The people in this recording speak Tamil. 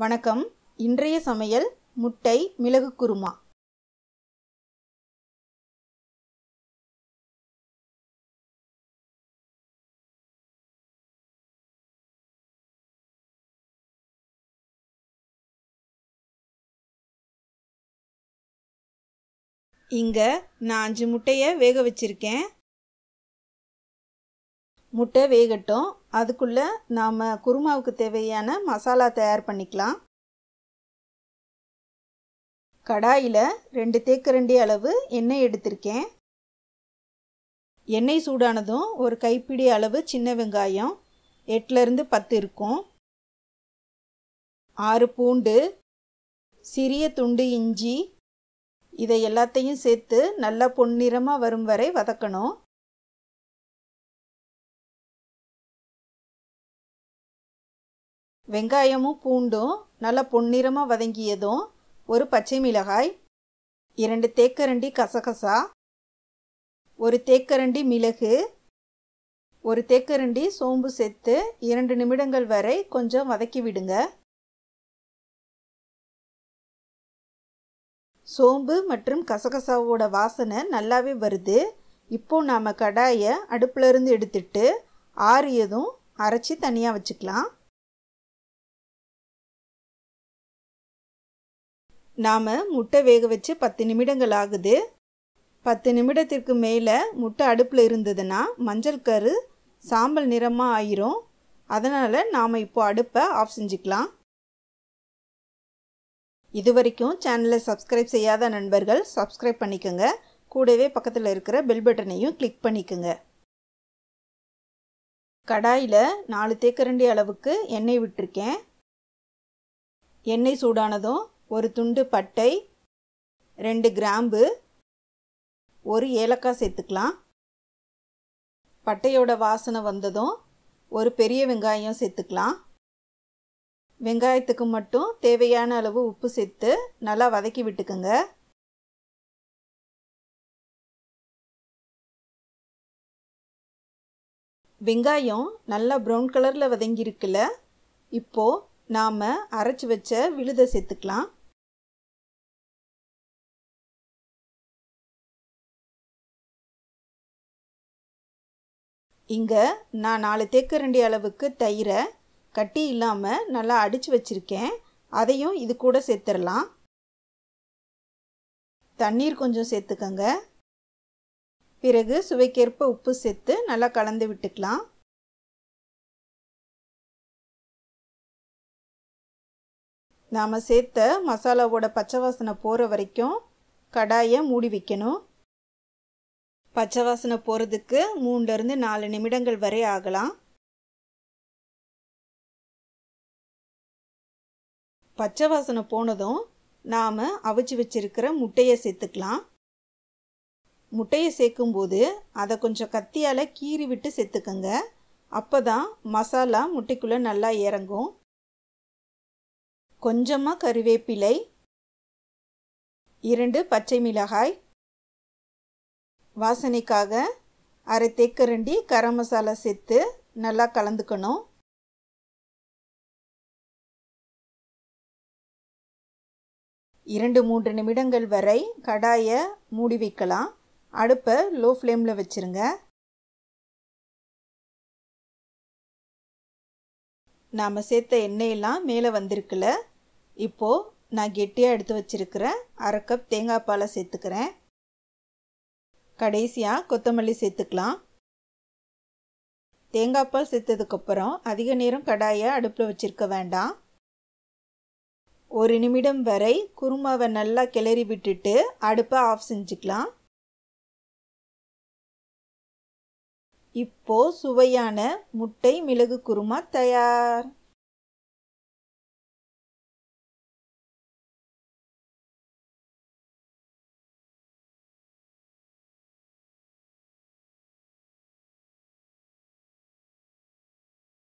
வணக்கம். இன்றைய சமையல் முட்டை மிளகு குருமா. இங்கே நான் அஞ்சு முட்டையை வேக வச்சுருக்கேன். முட்டை வேகட்டும். அதுக்குள்ளே நாம் குருமாவுக்கு தேவையான மசாலா தயார் பண்ணிக்கலாம். கடாயில் ரெண்டு தேக்கரண்டி அளவு எண்ணெய் எடுத்திருக்கேன். எண்ணெய் சூடானதும் ஒரு கைப்பிடி அளவு சின்ன வெங்காயம். எட்டுலேருந்து பத்து இருக்கும். ஆறு பூண்டு. சிறிய துண்டு இஞ்சி. இதை எல்லாத்தையும் சேர்த்து நல்லா பொன்னிறமாக வரும் வரை வதக்கணும். வெங்காயமும் பூண்டும் நல்லா பொன்னிறமாக வதங்கியதும் ஒரு பச்சை மிளகாய் இரண்டு தேக்கரண்டி கசகசா ஒரு தேக்கரண்டி மிளகு ஒரு தேக்கரண்டி சோம்பு சேர்த்து இரண்டு நிமிடங்கள் வரை கொஞ்சம் வதக்கி விடுங்க. சோம்பு மற்றும் கசகசாவோட வாசனை நல்லாவே வருது. இப்போ நாம் கடாயை அடுப்பிலிருந்து எடுத்துட்டு ஆறியதும் அரைச்சி தனியாக வச்சுக்கலாம். நாம் முட்டை வேக வச்சு பத்து நிமிடங்கள் ஆகுது. பத்து நிமிடத்திற்கு மேலே முட்டை அடுப்பில் இருந்ததுன்னா மஞ்சள் கரு சாம்பல் நிறமாக ஆயிரும். அதனால் நாம் இப்போ அடுப்பை ஆஃப் செஞ்சுக்கலாம். இது வரைக்கும் சேனலை சப்ஸ்கிரைப் செய்யாத நண்பர்கள் சப்ஸ்கிரைப் பண்ணிக்கோங்க. கூடவே பக்கத்தில் இருக்கிற பெல் பட்டனையும் கிளிக் பண்ணிக்கோங்க. கடாயில் நாலு தேக்கரண்டி அளவுக்கு எண்ணெய் விட்டுருக்கேன். எண்ணெய் சூடானதும் ஒரு துண்டு பட்டை ரெண்டு கிராம்பு ஒரு ஏலக்காய் சேர்த்துக்கலாம். பட்டையோட வாசனை வந்ததும் ஒரு பெரிய வெங்காயம் சேர்த்துக்கலாம். வெங்காயத்துக்கு மட்டும் தேவையான அளவு உப்பு சேர்த்து நல்லா வதக்கி விட்டுக்குங்க. வெங்காயம் நல்லா ப்ரௌன் கலரில் வதங்கியிருக்குல்ல இப்போது நாம் அரைச்சி வச்ச விழுதை சேர்த்துக்கலாம். இங்கே நான் நாலு தேக்கரண்டி அளவுக்கு தயிரை கட்டி இல்லாமல் நல்லா அடித்து வச்சுருக்கேன். அதையும் இது கூட சேர்த்துடலாம். தண்ணீர் கொஞ்சம் சேர்த்துக்கங்க. பிறகு சுவைக்கேற்ப உப்பு சேர்த்து நல்லா கலந்து விட்டுக்கலாம். நாம் சேர்த்த மசாலாவோட பச்சை வாசனை போகிற வரைக்கும் கடாயை மூடி வைக்கணும். பச்சை வாசனை போகிறதுக்கு மூணுலேருந்து நாலு நிமிடங்கள் வரை ஆகலாம். பச்சை வாசனை போனதும் நாம் அவிச்சு வச்சிருக்கிற முட்டையை சேர்த்துக்கலாம். முட்டையை சேர்க்கும்போது அதை கொஞ்சம் கத்தியால் கீறி விட்டு சேர்த்துக்கோங்க. அப்போ தான் மசாலா முட்டைக்குள்ளே நல்லா இறங்கும். கொஞ்சமாக கறிவேப்பிலை இரண்டு பச்சை மிளகாய் வாசனைக்காக அரை தேக்கரண்டி கரம் மசாலா சேர்த்து நல்லா கலந்துக்கணும். இரண்டு மூன்று நிமிடங்கள் வரை கடாயை மூடி வைக்கலாம். அடுப்பை லோ ஃப்ளேமில் வச்சுருங்க. நாம் சேர்த்த எண்ணெயெல்லாம் மேலே வந்திருக்குல்ல இப்போது நான் கெட்டியாக எடுத்து வச்சுருக்கிறேன் அரை கப் தேங்காய் பாலை சேர்த்துக்கிறேன். கடைசியாக கொத்தமல்லி சேர்த்துக்கலாம். தேங்காய் பால் சேர்த்ததுக்கப்புறம் அதிக நேரம் கடாயை அடுப்பில் வச்சுருக்க வேண்டாம். ஒரு நிமிடம் வரை குருமாவை நல்லா கிளறி விட்டுட்டு அடுப்பை ஆஃப் செஞ்சுக்கலாம். இப்போ சுவையான முட்டை மிளகு குருமா தயார்.